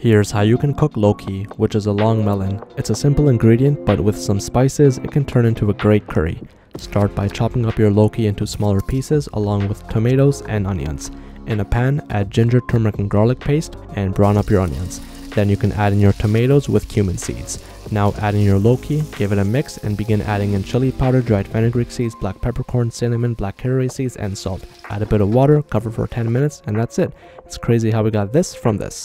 Here's how you can cook Loki, which is a long melon. It's a simple ingredient, but with some spices, it can turn into a great curry. Start by chopping up your Loki into smaller pieces along with tomatoes and onions. In a pan, add ginger, turmeric, and garlic paste and brown up your onions. Then you can add in your tomatoes with cumin seeds. Now add in your Loki, give it a mix, and begin adding in chili powder, dried fenugreek seeds, black peppercorn, cinnamon, black caraway seeds, and salt. Add a bit of water, cover for 10 minutes, and that's it. It's crazy how we got this from this.